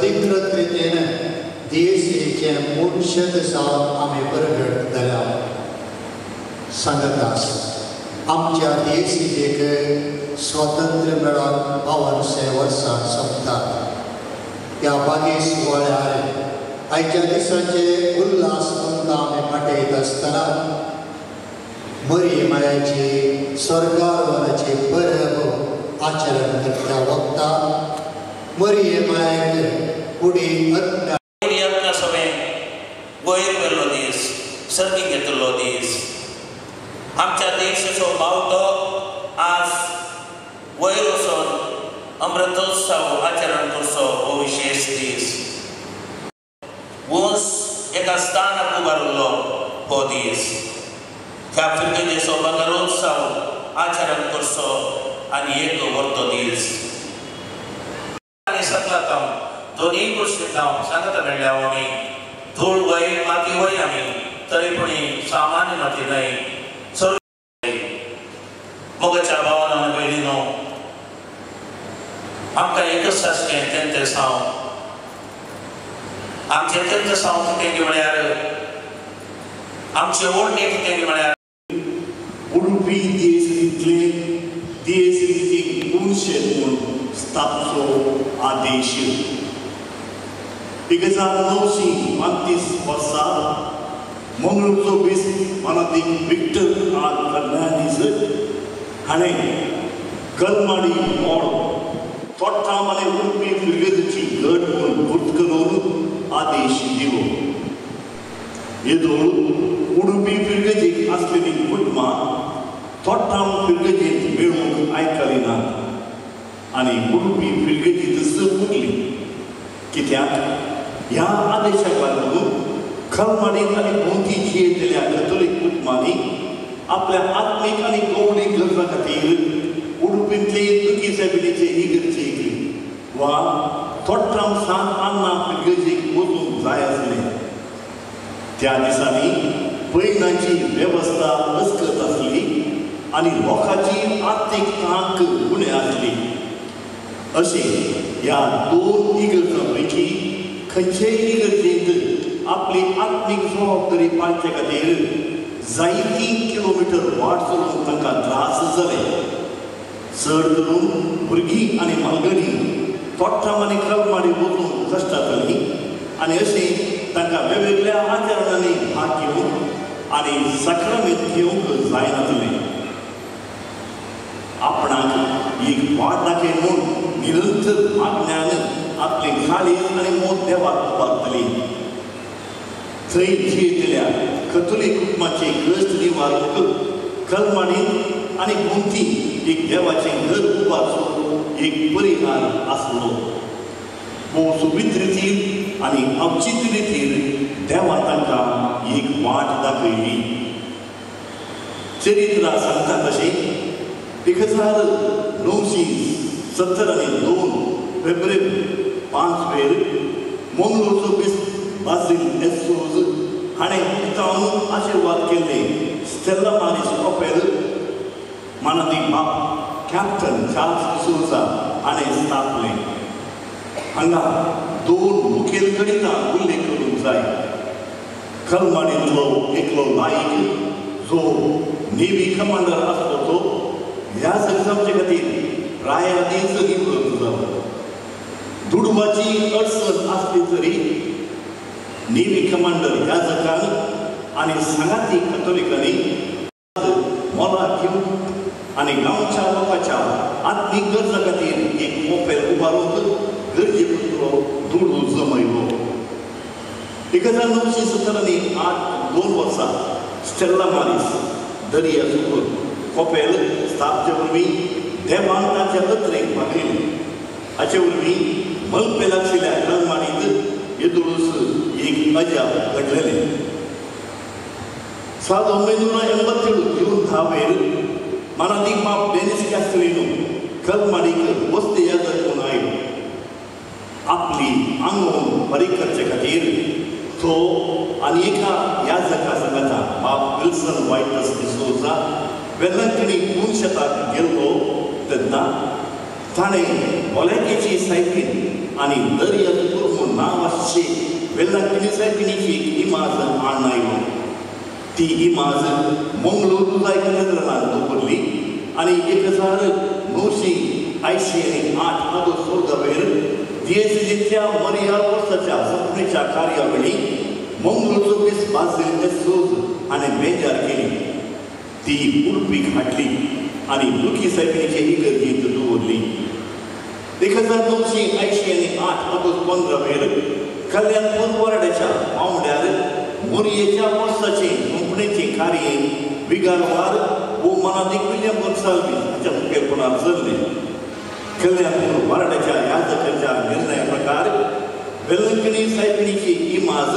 अधिकृत रितीन देशीचे मुनशत सावन आम्ही प्रगट जाल्या सांगता आमच्या देशीचेक स्वातंत्र्य मेळोन बावनशे वर्सां सोंपतात ह्या बागेस वळ्यार आयच्या दिसाचे उल्हास म्हणटा आमी पाठयत आसतना मरी मायाची स्वर्गारोहणाची परब आचरण करता वक्ता मरी मायाक फुडें अत्या यत्न सगळे वयर गेल्लो दीस सर्दी घेतलो दीस आमच्या देशाचो मावतो आज वयर वचून अमृतोत्सव आचरण करचो हो विशेष दीस वंस एका स्थानाक उबारलो हो दीस ह्या फिरकेचो बंगारोत्सव आचरण करचो आनी एक व्हरतो दीस आनी सतलातां दोन्ही गोष्टी जावन सांगता मेळ्ळ्या आमी धूळ वय माती वय आमी तरी पूण सामान्य माती न्हय सर्व मोगाच्या भावान भयणीनो आमकां एकच आसचें तेंचे साव आमचें तेंचे साव कितें गे म्हळ्यार आमचे ओळणी कितें गे म्हळ्यार उडुपी देसरीतले देसरीचे गुणशेत म्हणून स्थापचो आदेश एक हजार णवशी पंतीस वर्सा मंगळूरचो बीस मानादी विक्टर आर फर्नांडीस हाणें कलमाडी मोड तोट्टाम आनी उडपी फिरगतीची घट म्हणून गुर्त करून आदेश दिवो. येदोळ उडुपी फिरगतीक आसलेली कुटुंबां तोट्टाम फिरगतींत मेळूंक आयकली नात आनी उडुपी फिरगती दस उरली कित्याक ह्या आदेशापासून लागून आणि आनी भोंवती जियेतल्या कथोलीक कुटुंबांनी आपल्या आत्मीक आनी गौडीक गरजा खातीर उडुपींतले दुखी सायबिणीचे इगर्जेक वा तोट्टाम सांत अन्ना फिरगतीक वचूंक जाय आसले त्या दिसांनी पैनाची वेवस्था लस्कत आसली आनी लोकांची आर्थीक तांक उणें आसली अशी ह्या दोन खंयचेय इगर्जेंत आपली आत्मीक जबाबदारी पाळचे खातीर जायती किलोमिटर वाट चलून तांकां त्रास जाले चड करून भुरगीं आनी मालगडी तोट्टाम आनी कलमाडी वचून कश्टातली आनी अशें तांकां वेगवेगळ्या आचरणांनी भाग घेवंक आनी सक्रमीत घेवंक जायनासलें आपणाक एक वाट दाखय म्हूण निरंतर मागण्यान आपले खाली आनी मोठ्या देवाक उबारतली थंय जियेतल्या कथोलीक कुटुंबाचे कश्ट निवारक कलमाणी आनी गुंती एक देवाचें घर उबारचो एक परिहार आसलो मोसुबीत रितीन आनी अवचित रितीन देवा तांकां एक वाट दाखयली चरित्रां सांगता तशें एक हजार णवशी सत्तर आनी दोन फेब्रुवारी पांच वेळ मंगळूरचो बेस बाजील एसोज हाणें उक्तावन आशिर्वाद केले. स्टेला मारिस कॉपेल मानादी बाप कॅप्टन चार्ल्स डिसोजा हाणें स्थापले. हांगा दोन मुखेल गणितां उल्लेख करूंक जाय कलमाडींतलो एकलो नाईक जो नेव्ही कमांडर आसलो तो ह्या सर्जमचे खातीर प्रायादीच निवृत्त जालो दुडुबाची अडचण आसली तरी नेव्ही कमांडर ह्या जगान आनी सांगाती कथोलिकांनी मोला घेऊन आनी गांवच्या लोकांच्या आत्मिक गरजा खातीर एक मोपेल उबारून गरजे पुतलो दुडू जमयलो एक हजार नऊशे सत्तरांनी आठ दोन वर्सां स्टेल्ला मारीस दर्या चुकून कोपेल स्थापचे वरवीं देवान तांच्या कत्रेक मागयली हाचे वरवीं मलपेल आशिल्ल्या कलमाडींत येदुळूस एक अजाप घडलेलें ಸಾವಿರದ ಒಂಬೈನೂರ ಎಂಬತ್ತೇಳು ಜೂನ್ ಧಾವೇರು ಮನದಿ ಪಾಪ್ ಡೆನಿಸ್ ಕ್ಯಾಸ್ಟ್ರಿನು ಕಲ್ಮಾಡಿಕ ವಸ್ತೆಯ ದರ್ಶನಾಯಿ आपली आंगोन बरी करचे खातीर तो आनी एका ह्या जगा सांगाता बाब विल्सन वायटस डिसोजा वेलंकणी दोन शेताक गेल्लो तेन्ना ताणें ओलेकेची सायबीण आनी दर्या कुर्म नांव आसची वेलंकणी सायबिणीची इमाज हाडून ती इमाज मंगळूर जाय दवरली आनी एक हजार णवशी ऐंशी आनी आठ ऑगस्ट चौदा देश जितल्या मरिया वर्साच्या सपनेच्या कार्यावळी मंगळूरचो दीस बाजील एसोज हाणें बेजार केली. ती उडपीक हाडली आनी दुखी सायबिणीचे इगर्जींत दवरली एक हजार णवशी ऐंशी आनी आठ ऑगस्ट पंदरा वेर कल्याण पंदवाड्याच्या पावंड्यार मोरयेच्या वर्साचे कंपनीचे कार्य विगारवार वो मनादिक विल्यम गोन्साल्वीस हाच्या मुखेलपणान चल्ले कल्याण वारड्याच्या याजकाच्या निर्णया प्रकार वेलंकणी सायबिणीची इमाज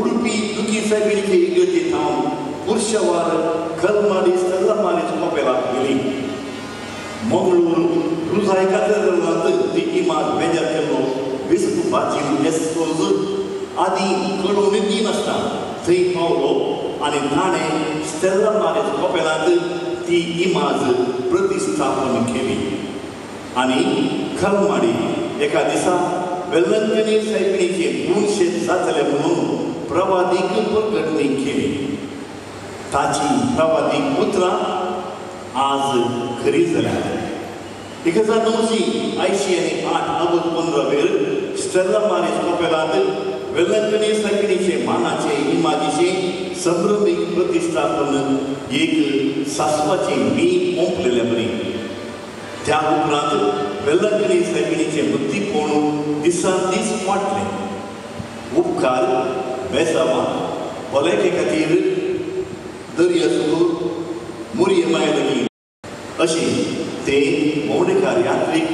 उडपी दुखी सायबिणीचे इगर्जीत हांव पुरुषवार कलमाडी सल्लामारीच कोपेलाक गेली. Mangalore Cruz Arrecadando victimat mediatemno viskupațiu nescozu, adi cărome dimasta, tăi paulo, anetane, stella mare copeladă, ti imază, prătistapă chevi. Ani, cărmari, एका दिसा वेल्लंकनी सैनिके दोनशे जातले म्हणून प्रवादीक परगटणी केली ताची प्रवादीक उतरां आज खरी जाल्या 1958 ஐசியனை ஸ்டெல்லா மாரிஸ் கோப்பெலாவில் வெள்ளத்தினே சக்கினிச்சே मानाचे இமாதிச்சே संभ्रमिक प्रतिष्ठापन एक सासवाची मी ओंपलेले बरी त्या उपरांत वेल्लाकणी सैमिणीचे बुद्धी कोण दिसान दीस वाटले. उपकार बेसावा भलायके खातीर दर्या सुरू मुरये मागीर अशी ते मौडेकार यात्रीक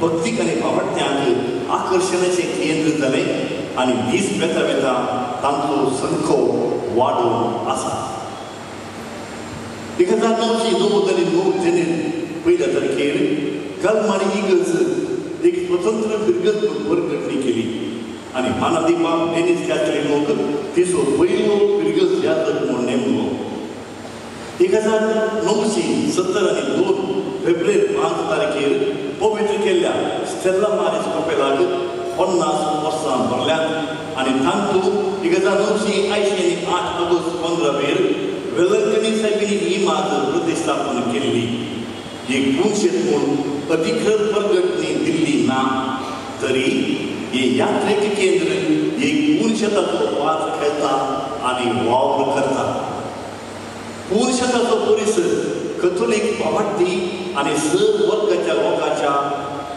भक्तीक आनी पावडत्यांक आकर्शणाचे केंद्र जाले आनी दीस वेता वेता तांचो संखो वाडो आसा एक हजार णवशी णव्वद आनी णव जेनेर पयल्या तारखेर कलमारी इगल्स एक स्वतंत्र बिरगत वर्गणी केली. आनी मानादीपा डेनिस यात्रे लोक तिचो पयलो बिरगत यादक म्हणून. नेमलो एक हजार नऊशे सत्तर आनी दोन पवित्र केल्ल्या स्टेल्ला मारीस कोपेलाक पन्नास वर्सां भरल्यात. आनी तांतूं एक हजार णवशी ऐंशी आनी आठ ऑगस्ट पंदरा वेर वेलंकणी सायबिणी ही मात प्रतिश्ठापन केल्ली. एक गुणशेत म्हूण अधिकृत प्रगटणी दिल्ली ना. तरी हे यात्रेक केंद्र एक गुणशेताचो पात्र खेळता आनी वावर करता. पुरुषाचो परिसर कथोलिक भावार्थी आनी सर वर्गाच्या लोकांच्या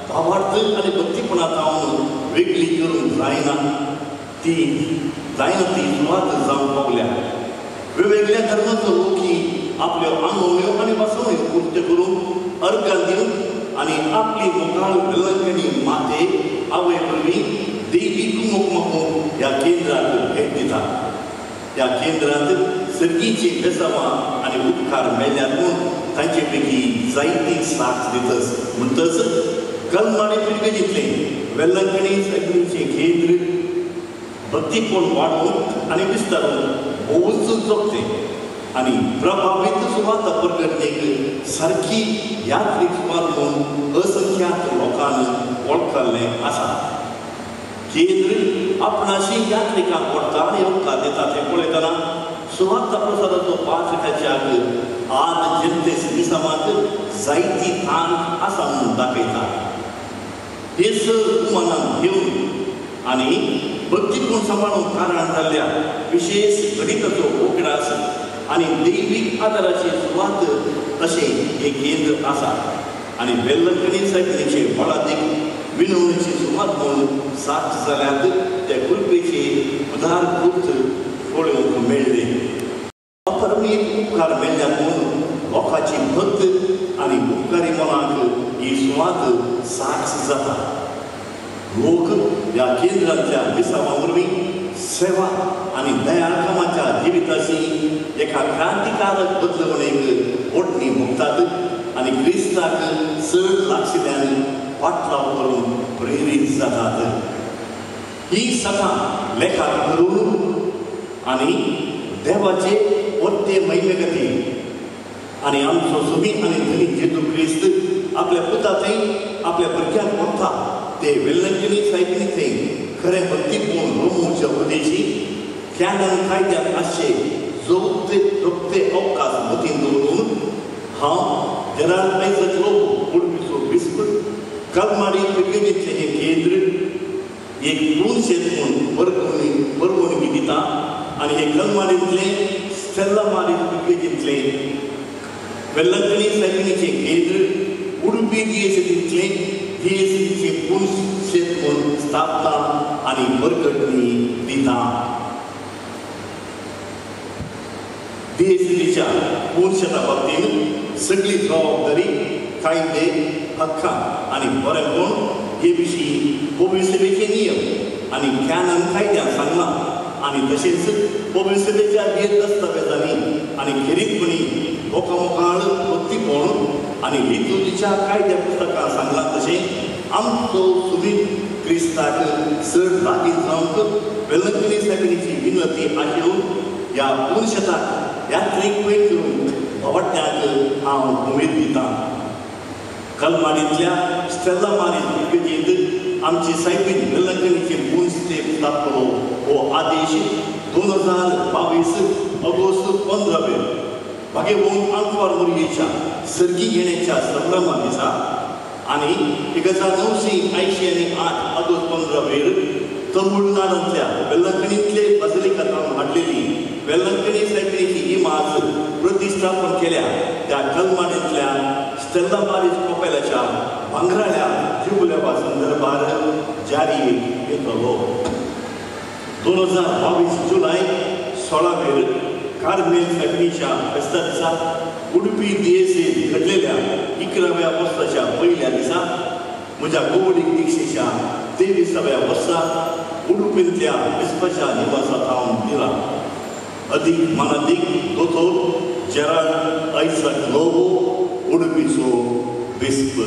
भावार्थ आनी भक्तीपणांत जाऊन वेगळी करून जायना ती जायना ती सुवात जावंक पावल्या. वेगवेगळ्या धर्माचो लोकी आपल्यो आंगवण्यो आनी वासवण्यो पुर्त करून अर्गां दिवन आनी आपली मोगाळ वेलंकणी माते आवय वरवीं देवी कुमक मागून ह्या केंद्राक भेट दिता ह्या केंद्रांत सर्गीची बेसावां आनी उपकार मेळ्ळ्यात तांचे पैकी जायती साथ दितस म्हणटच कलमाडी पिळगेजीतले वेलंकणी सगळीचे केंद्र भक्तीपण वाडोवन आनी विस्तारून बोज जगते आनी प्रभावीत सुवात प्रगटणेक सारकी यात्रीक सुवात म्हणून असंख्यात लोकांनी वळखल्लें आसा केंद्र आपणाशी यात्रिकांक व्हरता आनी उपकार दिता तें पळयतना सुवात प्रसादाचो पांच आज जनतेस दिसामात जायती ताण आसा म्हणून दाखयता हे सर उमानान घेवन आनी भक्तीपूण सांबाळून कारण जाल्ल्या विशेष गणिताचो उगडास आनी दैवीक आदाराची सुवात अशें हे केंद्र आसा आनी वेल्लंकणी सायकलीचे बळादीक विनवणेची सुवात म्हणून साथ जाल्यात त्या कृपेचे उदारकृत पळोवंक मेळ्ळे अपरमीत उपकार मेळ्ळ्या म्हणून लोकांची भक्त आनी उपकारी मनाक ही सुवात साक्ष जाता लोक ह्या केंद्रांच्या विसावा वरवीं सेवा आनी दयाळ कामाच्या एका क्रांतिकारक बदलवणेक ओटणी भोगतात आनी क्रिस्ताक चड लागशिल्ल्यान पाठलाव करून प्रेरीत जातात ही सकाळ लेखाक करून आनी देवाचे वरते महिमे गती? आणि आमचो सुमी आणि धनी जेजू क्रिस्त आपल्या पुताचे आपल्या भुरग्यांक व्हरता ते वेल्लंकनी सायबीनी थंय खरें भक्तीपूर्ण रोमूच्या उपदेशी ज्ञानान कायद्यात आसचे जोगते जोगते अवकाश मतीन दवरून हांव जराल आयजतलो उडपीचो बिस्प कलमाडी पिकेजीचें हे केंद्र एक दोन शेत म्हणून बरवणी बरवणगी दिता आनी हे कलमाडींतले स्टेल्ला मारी पिकेजींतले वेल्लंकणी सैनिकीचें केंद्र उडपी डीएससीतले डीएससीचे पूण शेत म्हणून स्थापता आनी बरकटणी दिता डीएससीच्या पूण शेता सगळी जबाबदारी कायदे हक्कां आनी कोण हे विशीं पवित्र सभेचे नियम आनी ज्ञानान कायद्यान सांगला आनी तशेंच पवित्र सभेच्या दस्तावेजांनी आणि खेरीतपणी लोकांमुखार भक्तीपण आनी हिंदूच्या कायद्या पुस्तकां सांगला तशें आमचो सुमीत क्रिस्ताक चड लागीं जावंक वेलंकनी सायबिणीची विनंती आशिल्लो ह्या पूर्ण शेताक यात्रेक पयर करून भवट्याक हांव उमेद दितां. कलमाडींतल्या स्टेला मारीत आमची सायबीन वेलंकनीचे पूण स्टेप स्थापलो हो आदेश दोन हजार बावीस ऑगस्ट पंदरावेर भागेबोन आंकवार मुरयेच्या सर्गी घेण्याच्या संभ्रमा दिसा आनी एक हजार नऊशे ऐंशी आनी आठ ऑगस्ट पंदरावेर तमिळनाडांतल्या वेलंकणींतले बसलिकांत हाडलेली वेलंकणी ही माज प्रतिष्ठापन केल्या. त्या कलमाडींतल्या स्टेल्ला बारीज कोपेलाच्या भांगराळ्या जुबलेबा संदर्भात जारी येतलो दोन हज़ार बावीस जुलय सोळावेर कार्मेल सायबिणीच्या फेस्ता दिसा उडपी डीएसए घडलेल्या इकराव्या वर्साच्या पहिल्या दिसा म्हज्या गोवडीक दिक्षेच्या तेविसाव्या वर्सा उडपींतल्या विस्पाच्या निवासात हांव दिला अधिक मानादीक दोतोर जेराल्ड आयसक लोबो उडपीचो विस्प